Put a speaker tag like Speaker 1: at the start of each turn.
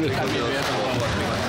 Speaker 1: Yo también voy a